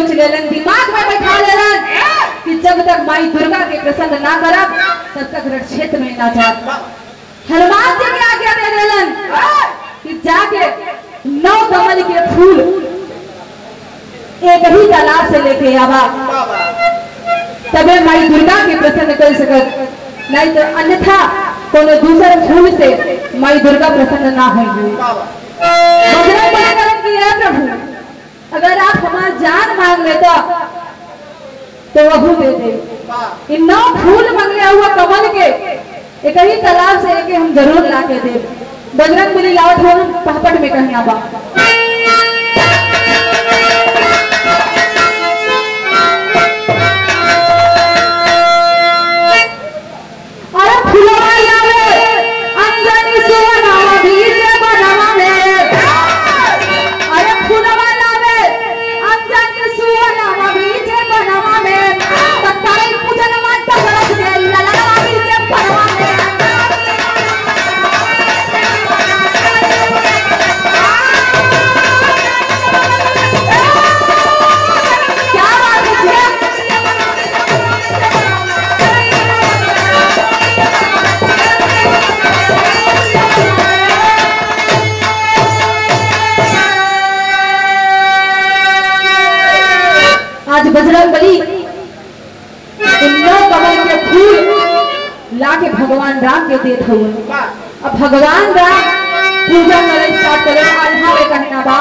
सोच लेलन दिमाग में बैठा लेलन कि जब तक माई दुर्गा के प्रसन्न ना करब तब तक रण क्षेत्र में ना जा हनुमान जी के आज्ञा दे देलन कि जाके नौ कमल के फूल एक ही तालाब से लेके आवा। तबे माई दुर्गा के प्रसन्न कर सकत। नहीं तो अन्यथा कोनो दूसर फूल से माई दुर्गा प्रसन्न ना होंगी। हे प्रभु। अगर आप हमार जान लेता तो वहू दे दे कि ना फूल मंगले हुआ कमल के, एक ही तालाब से एक हम ज़रूर ला के दे बजरंग बली लावत हो पहपट में कहीं आबा अब भगवान रा पूजा करे स्टार्ट करे कहना बा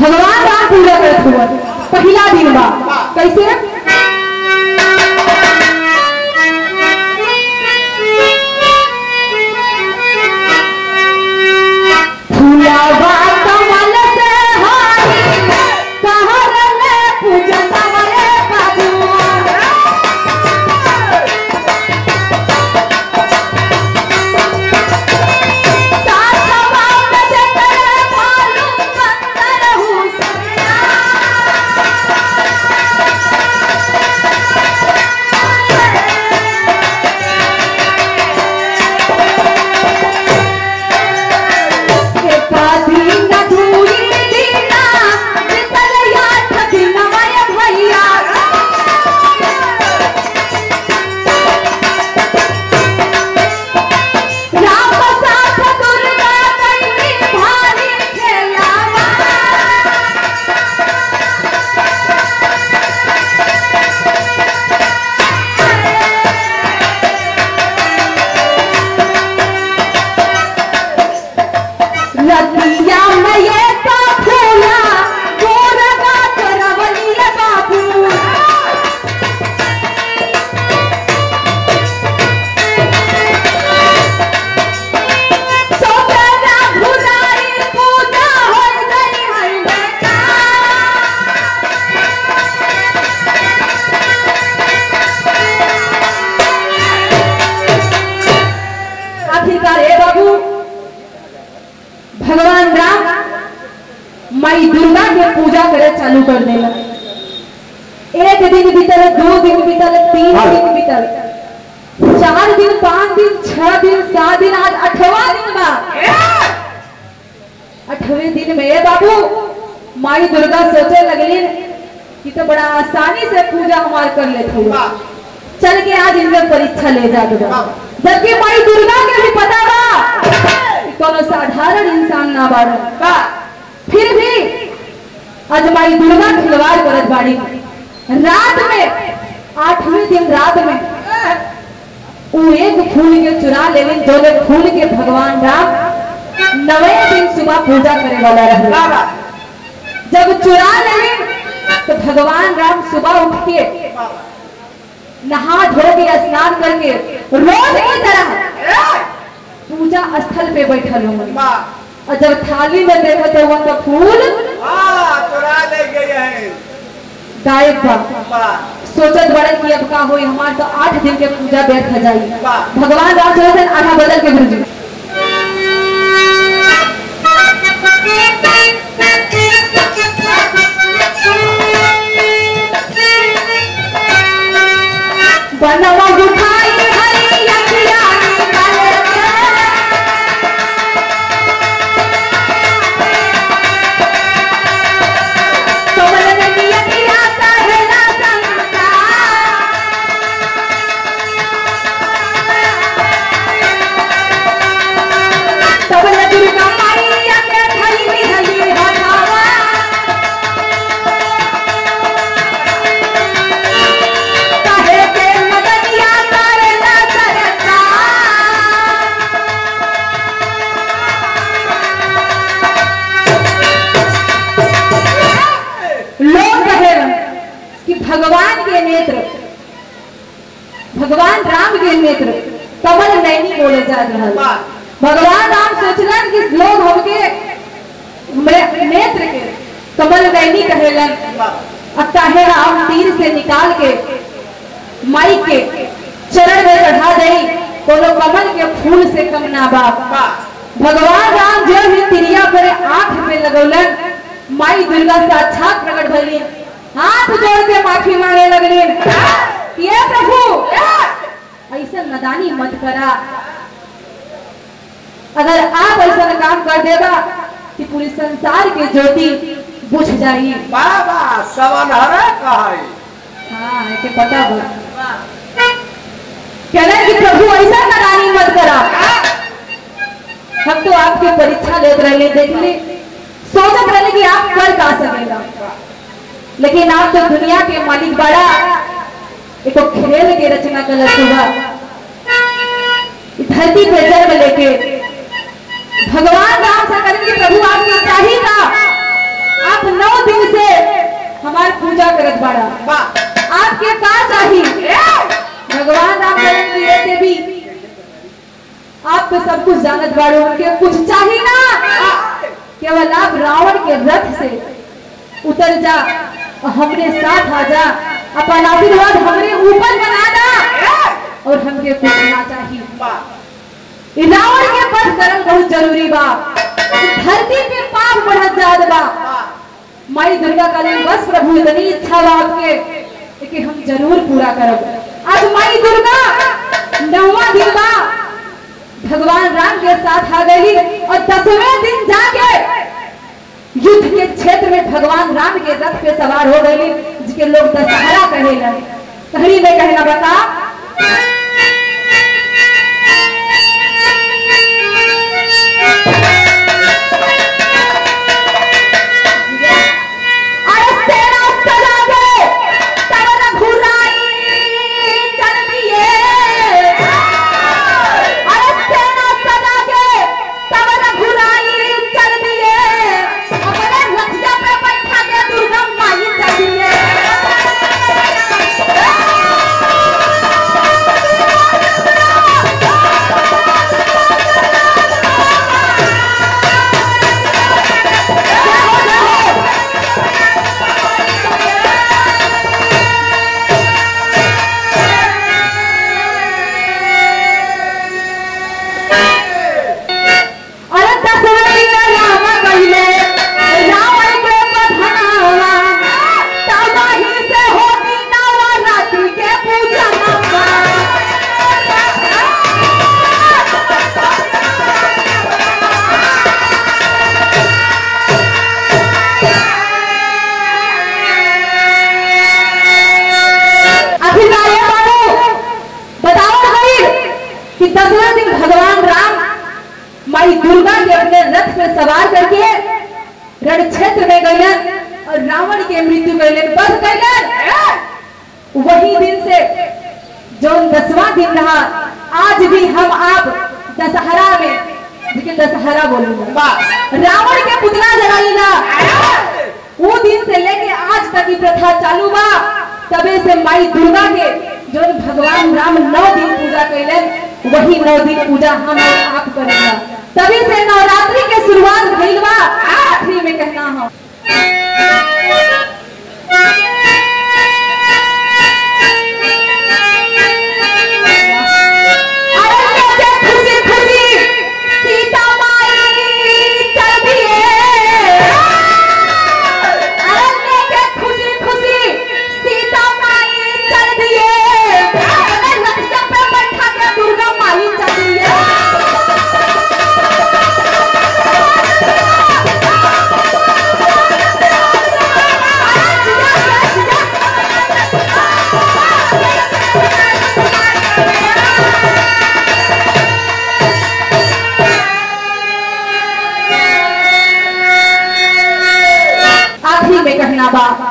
भगवान रा पूजा करत हुए पहला दिन बा कैसे? माई दुर्गा के पूजा करे चालू कर देला एक दिन बीतल दो दिन बीतल तीन दिन बीतल चार दिन पाँच दिन छह दिन सात दिन आज अठवा दिन बा। अठवें दिन में बाबू माई दुर्गा सोचे लगली कि तो बड़ा आसानी से पूजा हमार कर लेते हुए चल के आज इनमें परीक्षा ले जा दो जबकि माई दुर्गा के भी पता बा कोनो साधारण इंसान ना का फिर भी आज माई दुर्गा खिलवाड़ करत बाड़ी रात में, आठवें दिन रात में, वो एक फूल के चुरा लेविन जोले फूल के भगवान राम, नवे दिन सुबह पूजा करे वाला रहे जब चुरा लेविन तो भगवान राम सुबह उठ के नहा धो के, स्नान करके, रोज की तरह पूजा स्थल पे बैठल हो और जब थाली में देखते हो तो फूल। गायब बा सोचत बड़े कि अब का होई हमार तो आठ दिन के पूजा व्यर्थ हो जाई। भगवान राम चले आधा बदल के गुरु बनवा जा रहा है भगवान राम सोचलन कि लोग हमके नेत्र के कमल नैनी कहेलन अब काहे राम तीर से निकाल के माई के चरण में चढ़ा दई कोनो कमल के फूल से कम ना बा भगवान राम जो भी तिरिया पर आँख में लगौलन माई दुर्गा साक्षात प्रकट भली। हाथ जोड़ के माफ़ी मांगे लगली ये प्रभु। ऐसा नदानी मत करा। अगर आप ऐसा काम कर देगा कि पूरे संसार के ज्योति बुझ जाई बाबा सवन हरे कहई हाँ पता कि प्रभु ऐसा नदानी मत करा। हम तो आपके परीक्षा लेत रहे देखली सोचत रहे कि आप कर का सकेगा। लेकिन आप तो दुनिया के मालिक बड़ा एक खेल के रचना कर सुबह धरती पे जन्म लेके भगवान राम से करें कि प्रभु आपको चाहिए था। आप नौ दिन से हमारी पूजा करत बड़ा। आपके का चाहिए भगवान राम कि ये देवी आप तो सब कुछ जानत बाड़े उनके कुछ चाहिए ना? केवल आप रावण के रथ से उतर जा और हमरे साथ आ जा। अपन आशीर्वाद हमरे ऊपर बना दा। और हमके कुछ ना चाहिए। रावण के पद करल ज़रूरी बा। धरती पे पाप बढ़त जात बा। माई दुर्गा का बस प्रभु, इतनी इच्छा बा आपके कि हम ज़रूर पूरा करब। आज माई दुर्गा नौवा दिन बा। भगवान राम के साथ आ गई और दसवें दिन जाके युद्ध के क्षेत्र में भगवान राम के रथ पे सवार हो गई, जिसके लोग दशहरा कहेलन। कहरी में कहना बता दिन रहा आज भी हम आप दशहरा में लेकिन दशहरा बोलूँगा। रावण के पुतला जलाईला वो दिन से लेके आज तक की प्रथा चालू बा। तबे से माई दुर्गा के जो भगवान राम नौ दिन पूजा कैलन वही नौ दिन पूजा हम आप करेगा। आखिरी में कहना बा